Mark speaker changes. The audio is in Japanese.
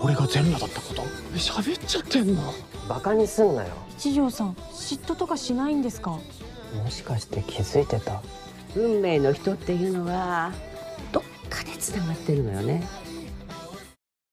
Speaker 1: 俺が全裸だったこと。喋っちゃってんの？
Speaker 2: バカにすんなよ。
Speaker 3: 一条さん嫉妬とかしないんですか？
Speaker 2: もしかして気づいてた？
Speaker 4: 運命の人っていうのはどっかでつながってるのよね。